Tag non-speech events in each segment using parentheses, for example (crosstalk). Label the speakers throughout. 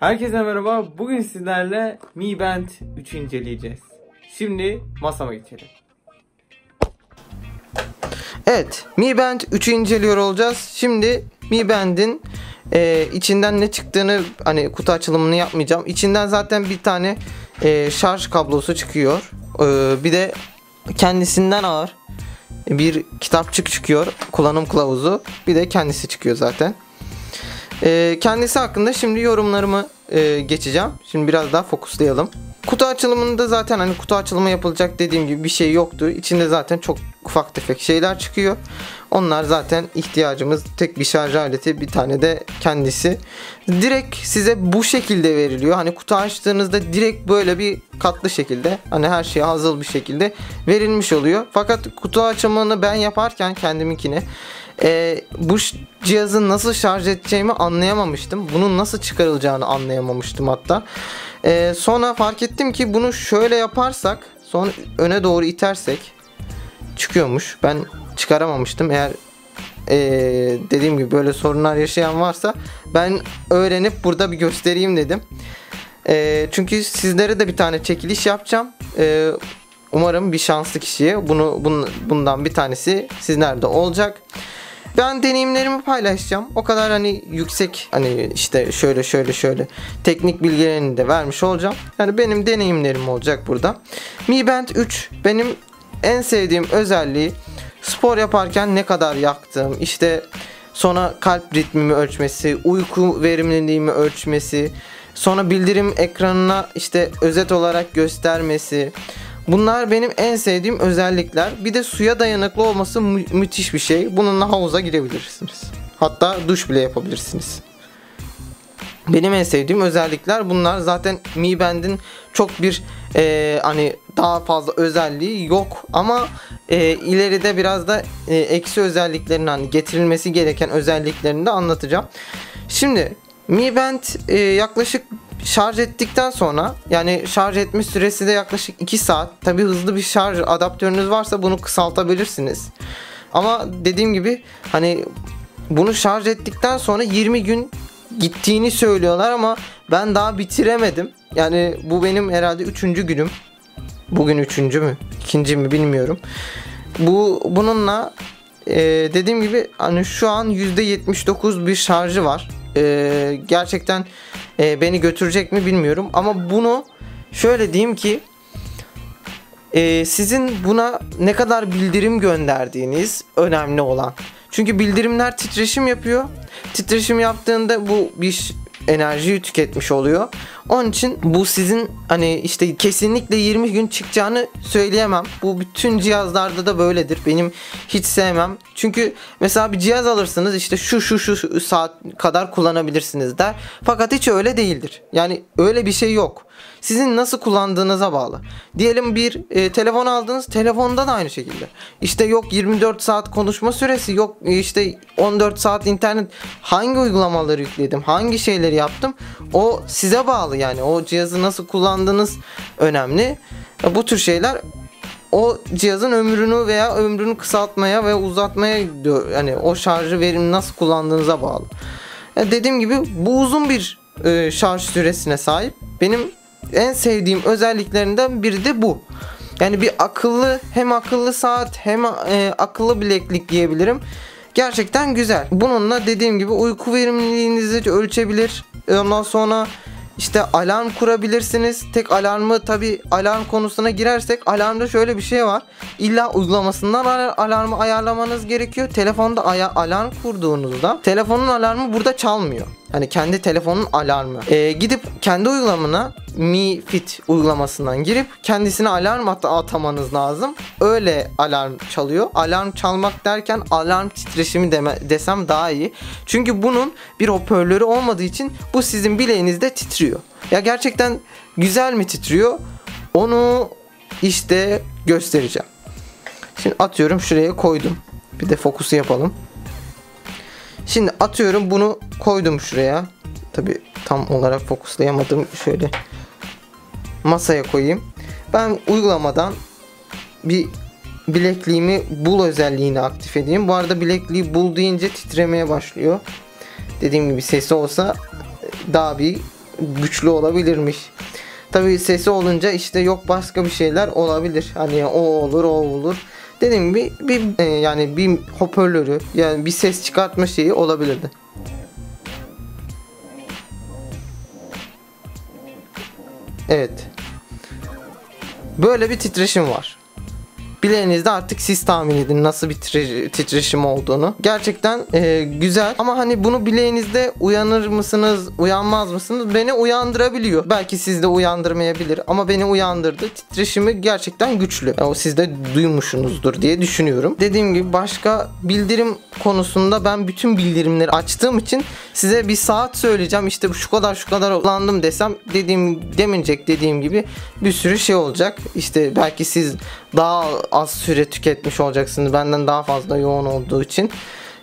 Speaker 1: Herkese merhaba. Bugün sizlerle Mi Band 3'ü inceleyeceğiz. Şimdi masama geçelim.
Speaker 2: Evet, Mi Band 3'ü inceliyor olacağız. Şimdi Mi Band'in e, içinden ne çıktığını hani kutu açılımını yapmayacağım. İçinden zaten bir tane e, şarj kablosu çıkıyor. E, bir de kendisinden ağır bir kitapçık çıkıyor. Kullanım kılavuzu. Bir de kendisi çıkıyor zaten. E, kendisi hakkında şimdi yorumlarımı e, geçeceğim. Şimdi biraz daha fokuslayalım. Kutu açılımında zaten hani kutu açılımı yapılacak dediğim gibi bir şey yoktu. İçinde zaten çok ufak tefek şeyler çıkıyor. Onlar zaten ihtiyacımız tek bir şarj aleti bir tane de kendisi. Direkt size bu şekilde veriliyor. Hani kutu açtığınızda direkt böyle bir katlı şekilde hani her şey hazır bir şekilde verilmiş oluyor. Fakat kutu açılımını ben yaparken kendiminkini e, bu cihazı nasıl şarj edeceğimi anlayamamıştım. Bunun nasıl çıkarılacağını anlayamamıştım hatta. E, sonra fark ettim ki bunu şöyle yaparsak sonra öne doğru itersek çıkıyormuş. Ben çıkaramamıştım. Eğer e, dediğim gibi böyle sorunlar yaşayan varsa ben öğrenip burada bir göstereyim dedim. E, çünkü sizlere de bir tane çekiliş yapacağım. E, umarım bir şanslı kişiye bunu bun, bundan bir tanesi sizlerde olacak. Ben deneyimlerimi paylaşacağım. O kadar hani yüksek hani işte şöyle şöyle şöyle teknik bilgilerini de vermiş olacağım. Yani benim deneyimlerim olacak burada. Mi Band 3 benim en sevdiğim özelliği spor yaparken ne kadar yaktığım işte sonra kalp ritmimi ölçmesi, uyku verimliliğimi ölçmesi, sonra bildirim ekranına işte özet olarak göstermesi, Bunlar benim en sevdiğim özellikler. Bir de suya dayanıklı olması mü- müthiş bir şey. Bununla havuza girebilirsiniz. Hatta duş bile yapabilirsiniz. Benim en sevdiğim özellikler bunlar. Zaten Mi Band'in çok bir e, hani daha fazla özelliği yok ama e, ileride biraz da e, eksi özelliklerini hani getirilmesi gereken özelliklerini de anlatacağım. Şimdi Mi Band e, yaklaşık şarj ettikten sonra yani şarj etme süresi de yaklaşık 2 saat. Tabi hızlı bir şarj adaptörünüz varsa bunu kısaltabilirsiniz. Ama dediğim gibi hani bunu şarj ettikten sonra 20 gün gittiğini söylüyorlar ama ben daha bitiremedim. Yani bu benim herhalde 3. günüm. Bugün 3. mü? 2. mi bilmiyorum. Bu bununla e, dediğim gibi hani şu an %79 bir şarjı var. E, gerçekten e, beni götürecek mi bilmiyorum ama bunu şöyle diyeyim ki e, sizin buna ne kadar bildirim gönderdiğiniz önemli olan. Çünkü bildirimler titreşim yapıyor. Titreşim yaptığında bu bir enerjiyi tüketmiş oluyor. Onun için bu sizin hani işte kesinlikle 20 gün çıkacağını söyleyemem. Bu bütün cihazlarda da böyledir. Benim hiç sevmem. Çünkü mesela bir cihaz alırsınız işte şu şu şu saat kadar kullanabilirsiniz der. Fakat hiç öyle değildir. Yani öyle bir şey yok. Sizin nasıl kullandığınıza bağlı. Diyelim bir e, telefon aldınız. Telefonda da aynı şekilde. İşte yok 24 saat konuşma süresi, yok e, işte 14 saat internet. Hangi uygulamaları yükledim? Hangi şeyleri yaptım? O size bağlı yani. O cihazı nasıl kullandığınız önemli. E, bu tür şeyler o cihazın ömrünü veya ömrünü kısaltmaya ve uzatmaya yani o şarjı verim nasıl kullandığınıza bağlı. Yani e, dediğim gibi bu uzun bir e, şarj süresine sahip. Benim en sevdiğim özelliklerinden biri de bu. Yani bir akıllı hem akıllı saat hem e, akıllı bileklik diyebilirim. Gerçekten güzel. Bununla dediğim gibi uyku verimliliğinizi ölçebilir. Ondan sonra işte alarm kurabilirsiniz. Tek alarmı tabi alarm konusuna girersek alarmda şöyle bir şey var. İlla uygulamasından alarmı ayarlamanız gerekiyor. Telefonda aya alarm kurduğunuzda telefonun alarmı burada çalmıyor. Hani kendi telefonun alarmı. Ee, gidip kendi uygulamına Mi Fit uygulamasından girip kendisine alarm at atamanız lazım. Öyle alarm çalıyor. Alarm çalmak derken alarm titreşimi deme, desem daha iyi. Çünkü bunun bir hoparlörü olmadığı için bu sizin bileğinizde titriyor. Ya gerçekten güzel mi titriyor? Onu işte göstereceğim. Şimdi atıyorum şuraya koydum. Bir de fokusu yapalım. Şimdi atıyorum bunu koydum şuraya. Tabi tam olarak fokuslayamadım. Şöyle masaya koyayım. Ben uygulamadan bir bilekliğimi bul özelliğini aktif edeyim. Bu arada bilekliği bul deyince titremeye başlıyor. Dediğim gibi sesi olsa daha bir güçlü olabilirmiş. Tabii sesi olunca işte yok başka bir şeyler olabilir. Hani o olur o olur. Dediğim gibi bir e, yani bir hoparlörü yani bir ses çıkartma şeyi olabilirdi. Evet. Böyle bir titreşim var. Bileğinizde artık siz tahmin edin nasıl bir titreşim olduğunu. Gerçekten e, güzel ama hani bunu bileğinizde uyanır mısınız, uyanmaz mısınız? Beni uyandırabiliyor. Belki sizde uyandırmayabilir ama beni uyandırdı. Titreşimi gerçekten güçlü. Yani o siz de duymuşsunuzdur diye düşünüyorum. Dediğim gibi başka bildirim konusunda ben bütün bildirimleri açtığım için size bir saat söyleyeceğim. İşte şu kadar şu kadar kullandım desem dediğim demeyecek dediğim gibi bir sürü şey olacak. İşte belki siz daha az süre tüketmiş olacaksınız. Benden daha fazla yoğun olduğu için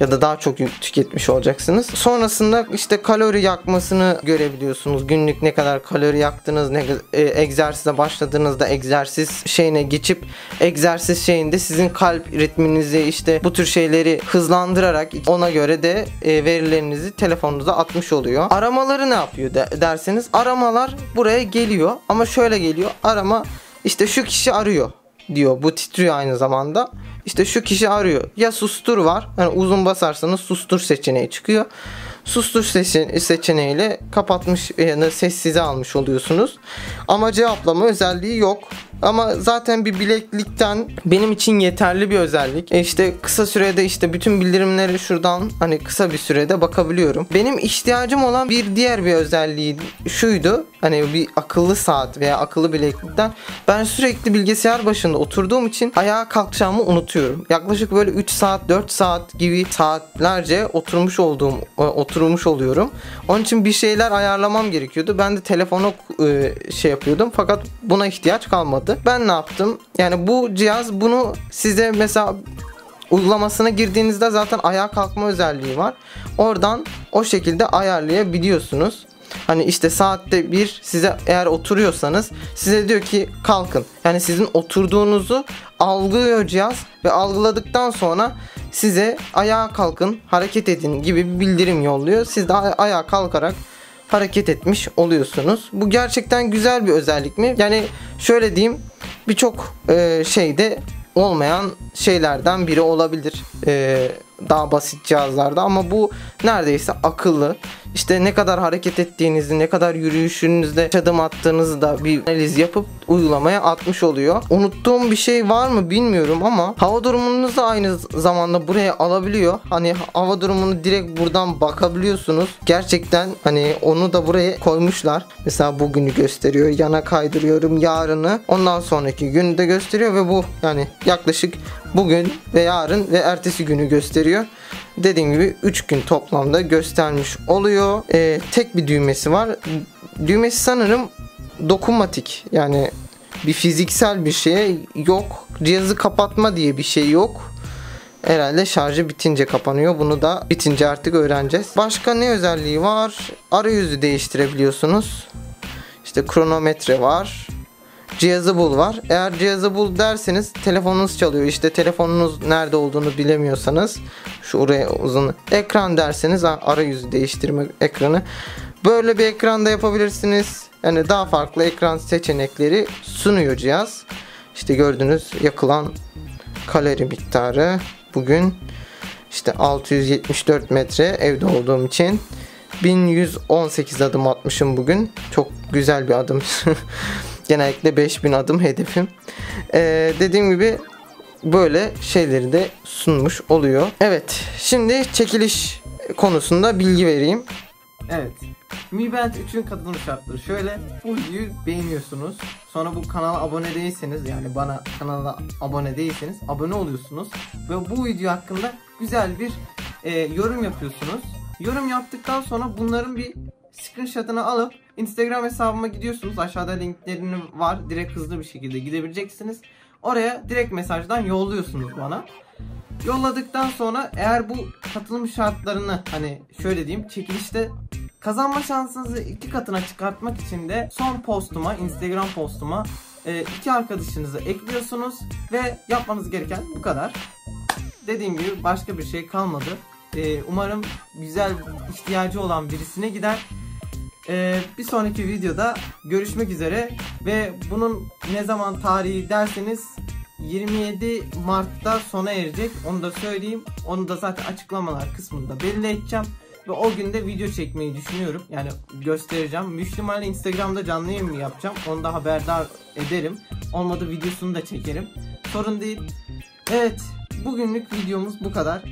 Speaker 2: ya da daha çok tüketmiş olacaksınız. Sonrasında işte kalori yakmasını görebiliyorsunuz. Günlük ne kadar kalori yaktınız, ne e, egzersize başladığınızda egzersiz şeyine geçip egzersiz şeyinde sizin kalp ritminizi işte bu tür şeyleri hızlandırarak ona göre de e, verilerinizi telefonunuza atmış oluyor. Aramaları ne yapıyor de, derseniz aramalar buraya geliyor ama şöyle geliyor. Arama işte şu kişi arıyor diyor. Bu titriyor aynı zamanda. İşte şu kişi arıyor. Ya sustur var. Yani uzun basarsanız sustur seçeneği çıkıyor. Sustur seçeneğiyle kapatmış yani sessize almış oluyorsunuz. Ama cevaplama özelliği yok. Ama zaten bir bileklikten benim için yeterli bir özellik. E işte kısa sürede işte bütün bildirimleri şuradan hani kısa bir sürede bakabiliyorum. Benim ihtiyacım olan bir diğer bir özelliği şuydu. Hani bir akıllı saat veya akıllı bileklikten ben sürekli bilgisayar başında oturduğum için ayağa kalkacağımı unutuyorum. Yaklaşık böyle 3 saat 4 saat gibi saatlerce oturmuş olduğum e, oturmuş oluyorum. Onun için bir şeyler ayarlamam gerekiyordu. Ben de telefonu e, şey yapıyordum fakat buna ihtiyaç kalmadı. Ben ne yaptım? Yani bu cihaz bunu size mesela uygulamasına girdiğinizde zaten ayağa kalkma özelliği var. Oradan o şekilde ayarlayabiliyorsunuz. Hani işte saatte bir size eğer oturuyorsanız size diyor ki kalkın. Yani sizin oturduğunuzu algılıyor cihaz ve algıladıktan sonra size ayağa kalkın, hareket edin gibi bir bildirim yolluyor. Siz de ayağa kalkarak hareket etmiş oluyorsunuz. Bu gerçekten güzel bir özellik mi? Yani şöyle diyeyim birçok e, şeyde olmayan şeylerden biri olabilir. E, daha basit cihazlarda ama bu neredeyse akıllı. İşte ne kadar hareket ettiğinizi, ne kadar yürüyüşünüzde adım attığınızı da bir analiz yapıp uygulamaya atmış oluyor. Unuttuğum bir şey var mı bilmiyorum ama hava durumunuzu da aynı zamanda buraya alabiliyor. Hani hava durumunu direkt buradan bakabiliyorsunuz. Gerçekten hani onu da buraya koymuşlar. Mesela bugünü gösteriyor. Yana kaydırıyorum yarını. Ondan sonraki günü de gösteriyor ve bu yani yaklaşık bugün ve yarın ve ertesi günü gösteriyor. Dediğim gibi 3 gün toplamda göstermiş oluyor. Ee, tek bir düğmesi var. Düğmesi sanırım dokunmatik. Yani bir fiziksel bir şey yok. Cihazı kapatma diye bir şey yok. Herhalde şarjı bitince kapanıyor. Bunu da bitince artık öğreneceğiz. Başka ne özelliği var? Arayüzü değiştirebiliyorsunuz. İşte kronometre var cihazı bul var. Eğer cihazı bul derseniz telefonunuz çalıyor. İşte telefonunuz nerede olduğunu bilemiyorsanız şu oraya uzun ekran derseniz arayüzü değiştirme ekranı. Böyle bir ekranda yapabilirsiniz. Yani daha farklı ekran seçenekleri sunuyor cihaz. İşte gördüğünüz yakılan kalori miktarı bugün işte 674 metre evde olduğum için 1118 adım atmışım bugün. Çok güzel bir adım. (laughs) Genellikle 5000 adım hedefim. Ee, dediğim gibi böyle şeyleri de sunmuş oluyor. Evet şimdi çekiliş konusunda bilgi vereyim.
Speaker 1: Evet. Mi Band 3'ün katılım şartları şöyle. Bu videoyu beğeniyorsunuz. Sonra bu kanala abone değilseniz yani bana kanala abone değilseniz abone oluyorsunuz. Ve bu video hakkında güzel bir e, yorum yapıyorsunuz. Yorum yaptıktan sonra bunların bir screenshot'ını alıp Instagram hesabıma gidiyorsunuz. Aşağıda linklerini var. Direkt hızlı bir şekilde gidebileceksiniz. Oraya direkt mesajdan yolluyorsunuz bana. Yolladıktan sonra eğer bu katılım şartlarını hani şöyle diyeyim çekilişte kazanma şansınızı iki katına çıkartmak için de son postuma Instagram postuma e, iki arkadaşınızı ekliyorsunuz ve yapmanız gereken bu kadar. Dediğim gibi başka bir şey kalmadı. E, umarım güzel ihtiyacı olan birisine gider. Ee, bir sonraki videoda görüşmek üzere ve bunun ne zaman tarihi derseniz 27 Mart'ta sona erecek. Onu da söyleyeyim. Onu da zaten açıklamalar kısmında belli edeceğim. Ve o günde video çekmeyi düşünüyorum. Yani göstereceğim. Müslüman'la Instagram'da canlı yayın yapacağım. Onu da haberdar ederim. Olmadı videosunu da çekerim. Sorun değil. Evet. Bugünlük videomuz bu kadar.